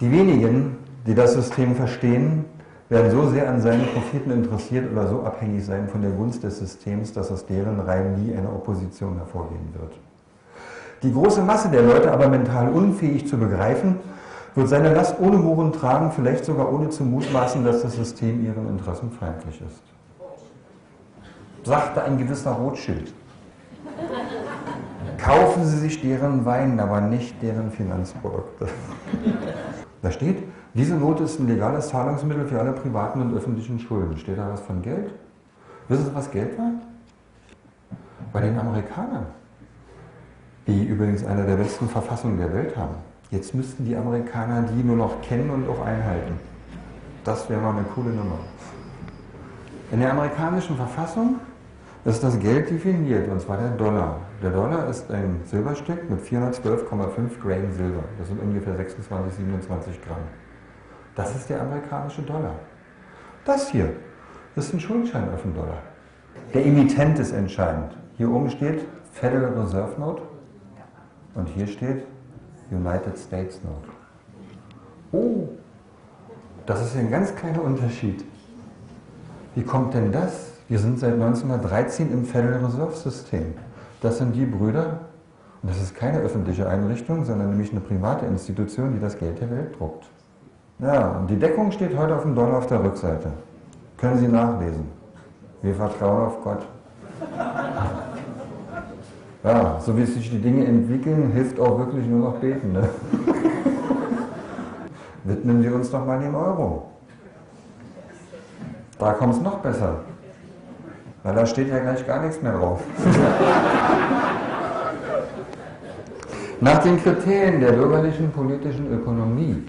Die wenigen, die das System verstehen, werden so sehr an seinen Profiten interessiert oder so abhängig sein von der Gunst des Systems, dass aus deren Reihen nie eine Opposition hervorgehen wird. Die große Masse der Leute aber mental unfähig zu begreifen, wird seine Last ohne Murren tragen, vielleicht sogar ohne zu mutmaßen, dass das System ihren Interessen feindlich ist. Sagte ein gewisser Rothschild. Kaufen Sie sich deren Wein, aber nicht deren Finanzprodukte. Da steht, diese Note ist ein legales Zahlungsmittel für alle privaten und öffentlichen Schulden. Steht da was von Geld? Wissen Sie, was Geld war? Bei den Amerikanern, die übrigens eine der besten Verfassungen der Welt haben. Jetzt müssten die Amerikaner die nur noch kennen und auch einhalten. Das wäre mal eine coole Nummer. In der amerikanischen Verfassung ist das Geld definiert, und zwar der Dollar. Der Dollar ist ein Silberstück mit 412,5 Grain Silber. Das sind ungefähr 26, 27 Gramm. Das ist der amerikanische Dollar. Das hier ist ein Schuldschein auf dem Dollar. Der Emittent ist entscheidend. Hier oben steht Federal Reserve Note und hier steht United States Note. Oh, das ist ein ganz kleiner Unterschied. Wie kommt denn das? Wir sind seit 1913 im Federal Reserve System. Das sind die Brüder, und das ist keine öffentliche Einrichtung, sondern nämlich eine private Institution, die das Geld der Welt druckt. Ja, und die Deckung steht heute auf dem Dollar auf der Rückseite. Können Sie nachlesen. Wir vertrauen auf Gott. Ja, so wie sich die Dinge entwickeln, hilft auch wirklich nur noch beten. Ne? Widmen wir uns doch mal dem Euro. Da kommt es noch besser. Weil da steht ja gleich gar nichts mehr drauf. Nach den Kriterien der bürgerlichen politischen Ökonomie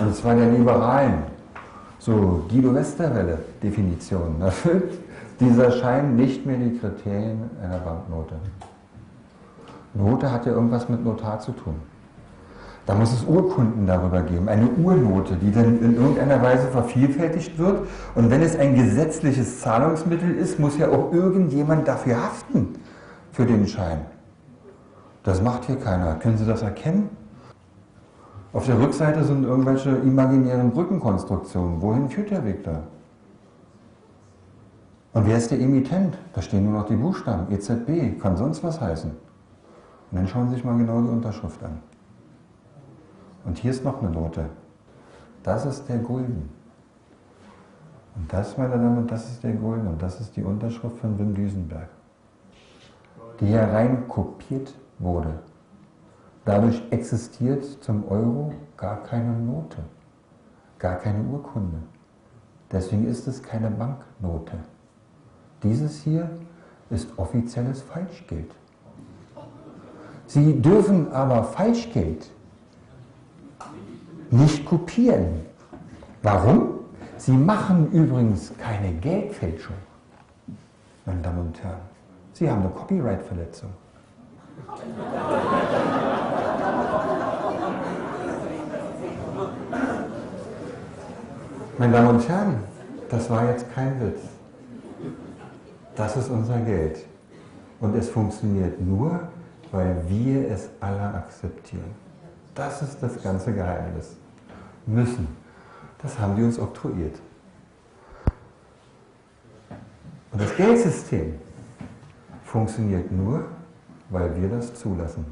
und zwar der liberalen, so Guido Westerwelle Definition, erfüllt dieser Schein nicht mehr die Kriterien einer Banknote. Note hat ja irgendwas mit Notar zu tun. Da muss es Urkunden darüber geben, eine Urnote, die dann in irgendeiner Weise vervielfältigt wird. Und wenn es ein gesetzliches Zahlungsmittel ist, muss ja auch irgendjemand dafür haften, für den Schein. Das macht hier keiner. Können Sie das erkennen? Auf der Rückseite sind irgendwelche imaginären Brückenkonstruktionen. Wohin führt der Weg da? Und wer ist der Emittent? Da stehen nur noch die Buchstaben. EZB, kann sonst was heißen. Und dann schauen Sie sich mal genau die Unterschrift an. Und hier ist noch eine Note. Das ist der Gulden. Und das, meine Damen, und das ist der Gulden. Und das ist die Unterschrift von Wim Düsenberg, die hier rein kopiert wurde. Dadurch existiert zum Euro gar keine Note, gar keine Urkunde. Deswegen ist es keine Banknote. Dieses hier ist offizielles Falschgeld. Sie dürfen aber Falschgeld nicht kopieren. Warum? Sie machen übrigens keine Geldfälschung. Meine Damen und Herren, Sie haben eine Copyright-Verletzung. Meine Damen und Herren, das war jetzt kein Witz. Das ist unser Geld. Und es funktioniert nur, weil wir es alle akzeptieren. Das ist das ganze Geheimnis. Müssen. Das haben die uns oktroyiert. Und das Geldsystem funktioniert nur, weil wir das zulassen.